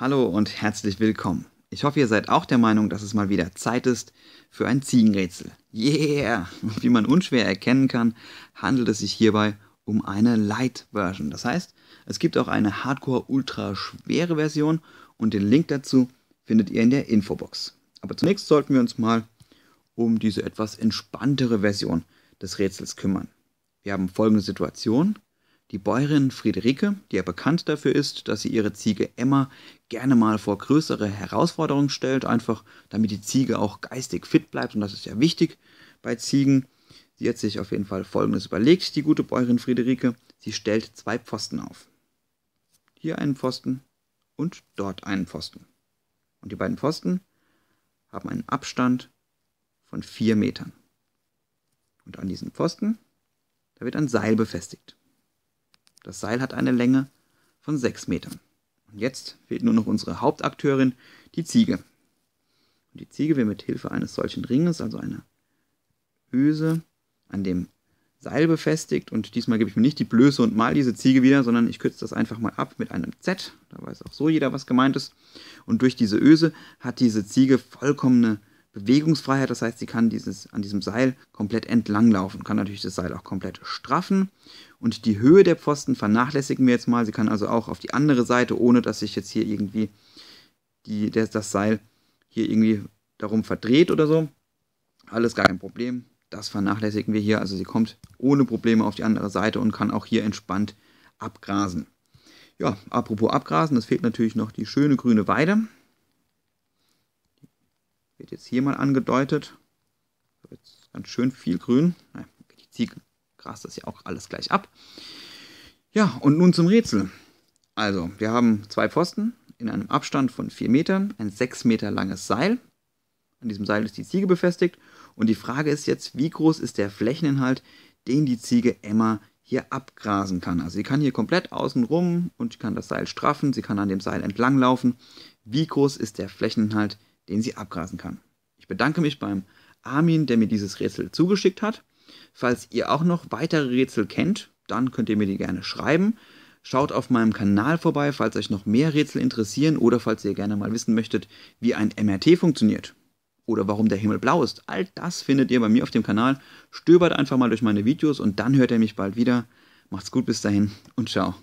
Hallo und herzlich willkommen. Ich hoffe, ihr seid auch der Meinung, dass es mal wieder Zeit ist für ein Ziegenrätsel. Yeah! Wie man unschwer erkennen kann, handelt es sich hierbei um eine Light Version. Das heißt, es gibt auch eine Hardcore ultra schwere Version und den Link dazu findet ihr in der Infobox. Aber zunächst sollten wir uns mal um diese etwas entspanntere Version des Rätsels kümmern. Wir haben folgende Situation. Die Bäuerin Friederike, die ja bekannt dafür ist, dass sie ihre Ziege Emma gerne mal vor größere Herausforderungen stellt, einfach damit die Ziege auch geistig fit bleibt und das ist ja wichtig bei Ziegen. Sie hat sich auf jeden Fall Folgendes überlegt, die gute Bäuerin Friederike. Sie stellt zwei Pfosten auf. Hier einen Pfosten und dort einen Pfosten. Und die beiden Pfosten haben einen Abstand von vier Metern. Und an diesen Pfosten, da wird ein Seil befestigt. Das Seil hat eine Länge von 6 Metern. Und jetzt fehlt nur noch unsere Hauptakteurin, die Ziege. Und die Ziege wird mit Hilfe eines solchen Ringes, also einer Öse, an dem Seil befestigt. Und diesmal gebe ich mir nicht die Blöße und mal diese Ziege wieder, sondern ich kürze das einfach mal ab mit einem Z. Da weiß auch so jeder, was gemeint ist. Und durch diese Öse hat diese Ziege vollkommene Bewegungsfreiheit. Das heißt, sie kann dieses, an diesem Seil komplett entlanglaufen, kann natürlich das Seil auch komplett straffen. Und die Höhe der Pfosten vernachlässigen wir jetzt mal. Sie kann also auch auf die andere Seite, ohne dass sich jetzt hier irgendwie die, der, das Seil hier irgendwie darum verdreht oder so. Alles gar kein Problem. Das vernachlässigen wir hier. Also sie kommt ohne Probleme auf die andere Seite und kann auch hier entspannt abgrasen. Ja, apropos abgrasen, es fehlt natürlich noch die schöne grüne Weide. Wird jetzt hier mal angedeutet. Jetzt ganz schön viel grün. Die Ziege grast das ja auch alles gleich ab. Ja, und nun zum Rätsel. Also, wir haben zwei Pfosten in einem Abstand von 4 Metern, ein 6 Meter langes Seil. An diesem Seil ist die Ziege befestigt. Und die Frage ist jetzt, wie groß ist der Flächeninhalt, den die Ziege Emma hier abgrasen kann. Also sie kann hier komplett außen rum und kann das Seil straffen, sie kann an dem Seil entlang laufen. Wie groß ist der Flächeninhalt, den sie abgrasen kann. Ich bedanke mich beim Armin, der mir dieses Rätsel zugeschickt hat. Falls ihr auch noch weitere Rätsel kennt, dann könnt ihr mir die gerne schreiben. Schaut auf meinem Kanal vorbei, falls euch noch mehr Rätsel interessieren oder falls ihr gerne mal wissen möchtet, wie ein MRT funktioniert oder warum der Himmel blau ist. All das findet ihr bei mir auf dem Kanal. Stöbert einfach mal durch meine Videos und dann hört ihr mich bald wieder. Macht's gut bis dahin und ciao.